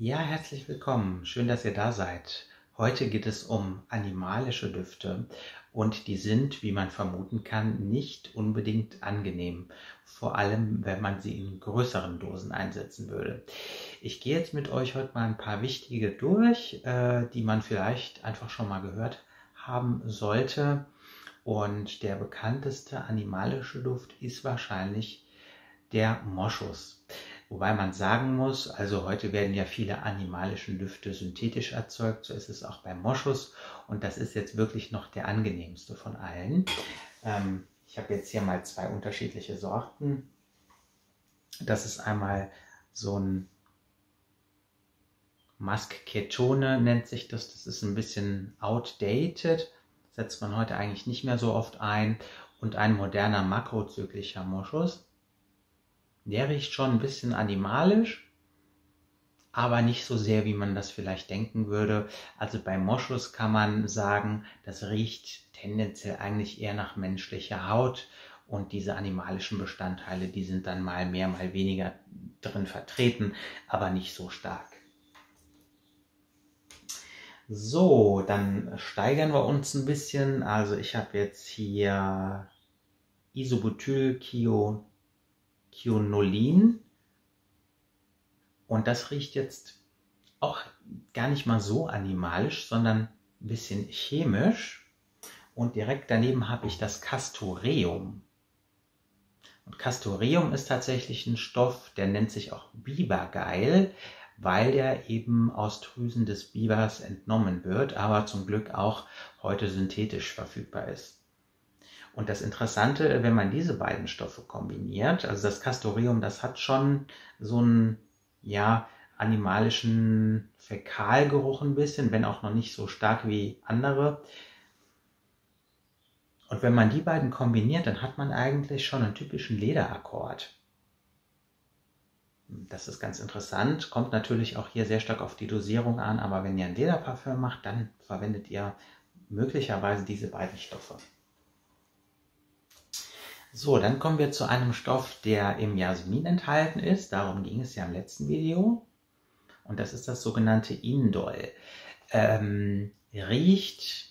Ja, herzlich willkommen. Schön, dass ihr da seid. Heute geht es um animalische Düfte und die sind, wie man vermuten kann, nicht unbedingt angenehm. Vor allem, wenn man sie in größeren Dosen einsetzen würde. Ich gehe jetzt mit euch heute mal ein paar wichtige durch, äh, die man vielleicht einfach schon mal gehört haben sollte. Und der bekannteste animalische Duft ist wahrscheinlich der Moschus. Wobei man sagen muss, also heute werden ja viele animalische Düfte synthetisch erzeugt, so ist es auch beim Moschus und das ist jetzt wirklich noch der angenehmste von allen. Ähm, ich habe jetzt hier mal zwei unterschiedliche Sorten. Das ist einmal so ein Musk Ketone nennt sich das. Das ist ein bisschen outdated, setzt man heute eigentlich nicht mehr so oft ein. Und ein moderner makrozyklischer Moschus. Der riecht schon ein bisschen animalisch, aber nicht so sehr, wie man das vielleicht denken würde. Also bei Moschus kann man sagen, das riecht tendenziell eigentlich eher nach menschlicher Haut und diese animalischen Bestandteile, die sind dann mal mehr, mal weniger drin vertreten, aber nicht so stark. So, dann steigern wir uns ein bisschen. Also ich habe jetzt hier Isobutylkio Quinolin. Und das riecht jetzt auch gar nicht mal so animalisch, sondern ein bisschen chemisch. Und direkt daneben habe ich das Castoreum. Und Castoreum ist tatsächlich ein Stoff, der nennt sich auch Bibergeil, weil der eben aus Drüsen des Bibers entnommen wird, aber zum Glück auch heute synthetisch verfügbar ist. Und das Interessante, wenn man diese beiden Stoffe kombiniert, also das Castoreum, das hat schon so einen, ja, animalischen Fäkalgeruch ein bisschen, wenn auch noch nicht so stark wie andere. Und wenn man die beiden kombiniert, dann hat man eigentlich schon einen typischen Lederakkord. Das ist ganz interessant, kommt natürlich auch hier sehr stark auf die Dosierung an, aber wenn ihr ein Lederparfüm macht, dann verwendet ihr möglicherweise diese beiden Stoffe. So, dann kommen wir zu einem Stoff, der im Jasmin enthalten ist. Darum ging es ja im letzten Video. Und das ist das sogenannte Indol. Ähm, riecht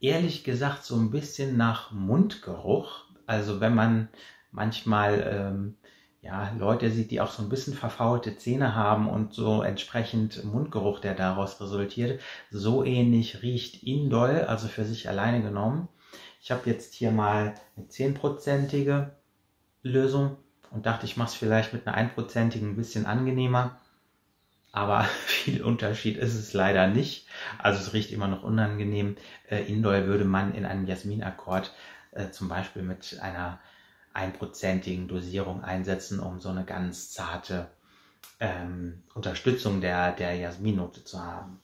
ehrlich gesagt so ein bisschen nach Mundgeruch. Also wenn man manchmal ähm, ja, Leute sieht, die auch so ein bisschen verfaulte Zähne haben und so entsprechend Mundgeruch, der daraus resultiert, so ähnlich riecht Indol, also für sich alleine genommen. Ich habe jetzt hier mal eine 10%ige Lösung und dachte, ich mache es vielleicht mit einer 1%igen ein bisschen angenehmer. Aber viel Unterschied ist es leider nicht. Also es riecht immer noch unangenehm. Äh, Indol würde man in einem Jasminakkord äh, zum Beispiel mit einer einprozentigen Dosierung einsetzen, um so eine ganz zarte ähm, Unterstützung der, der Jasminnote zu haben.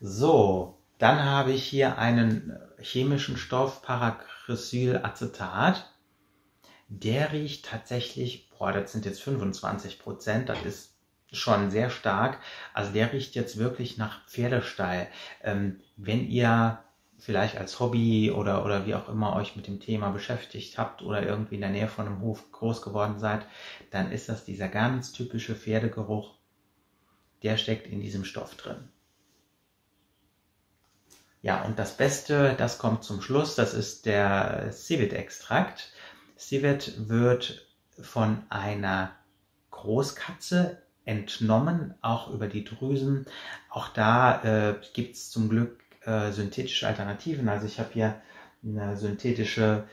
So, dann habe ich hier einen chemischen Stoff Paracrysylacetat. Der riecht tatsächlich, boah, das sind jetzt 25 Prozent, das ist schon sehr stark. Also der riecht jetzt wirklich nach Pferdestall. Ähm, wenn ihr vielleicht als Hobby oder, oder wie auch immer euch mit dem Thema beschäftigt habt oder irgendwie in der Nähe von einem Hof groß geworden seid, dann ist das dieser ganz typische Pferdegeruch, der steckt in diesem Stoff drin. Ja, und das Beste, das kommt zum Schluss, das ist der Civet-Extrakt. Civet wird von einer Großkatze entnommen, auch über die Drüsen. Auch da äh, gibt es zum Glück äh, synthetische Alternativen. Also ich habe hier eine synthetische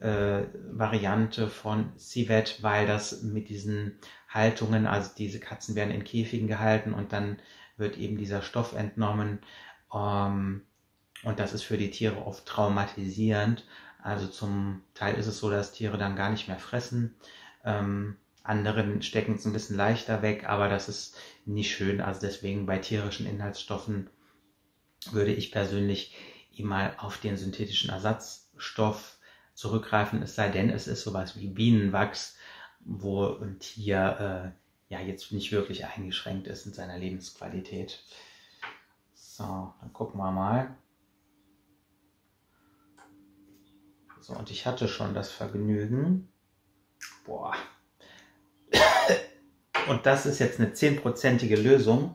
äh, Variante von Civet, weil das mit diesen Haltungen, also diese Katzen werden in Käfigen gehalten und dann wird eben dieser Stoff entnommen. Ähm, und das ist für die Tiere oft traumatisierend. Also zum Teil ist es so, dass Tiere dann gar nicht mehr fressen. Ähm, anderen stecken es ein bisschen leichter weg, aber das ist nicht schön. Also deswegen bei tierischen Inhaltsstoffen würde ich persönlich immer auf den synthetischen Ersatzstoff zurückgreifen, es sei denn, es ist sowas wie Bienenwachs, wo ein Tier äh, ja jetzt nicht wirklich eingeschränkt ist in seiner Lebensqualität. So, dann gucken wir mal. So, und ich hatte schon das Vergnügen. Boah. Und das ist jetzt eine zehnprozentige Lösung.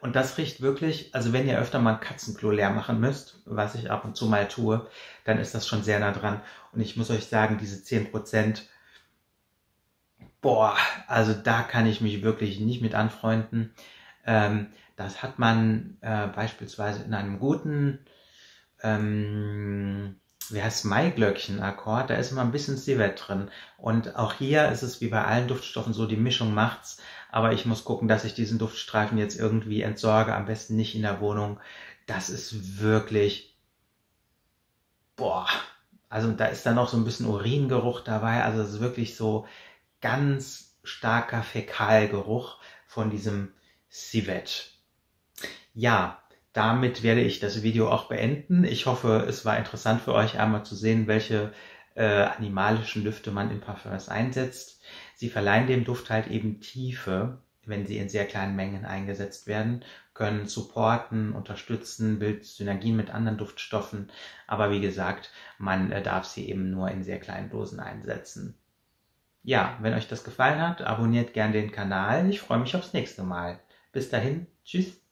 Und das riecht wirklich, also wenn ihr öfter mal ein Katzenklo leer machen müsst, was ich ab und zu mal tue, dann ist das schon sehr nah dran. Und ich muss euch sagen, diese 10%, boah, also da kann ich mich wirklich nicht mit anfreunden. Ähm, das hat man äh, beispielsweise in einem guten, ähm, wie heißt Maiglöckchen-Akkord, da ist immer ein bisschen Civet drin. Und auch hier ist es wie bei allen Duftstoffen so, die Mischung macht's. Aber ich muss gucken, dass ich diesen Duftstreifen jetzt irgendwie entsorge, am besten nicht in der Wohnung. Das ist wirklich, boah, also da ist dann noch so ein bisschen Uringeruch dabei. Also es ist wirklich so ganz starker Fäkalgeruch von diesem Civet. Ja, damit werde ich das Video auch beenden. Ich hoffe, es war interessant für euch einmal zu sehen, welche äh, animalischen Düfte man in Parfums einsetzt. Sie verleihen dem Duft halt eben Tiefe, wenn sie in sehr kleinen Mengen eingesetzt werden, können supporten, unterstützen, bilden Synergien mit anderen Duftstoffen. Aber wie gesagt, man äh, darf sie eben nur in sehr kleinen Dosen einsetzen. Ja, wenn euch das gefallen hat, abonniert gern den Kanal. Ich freue mich aufs nächste Mal. Bis dahin, tschüss.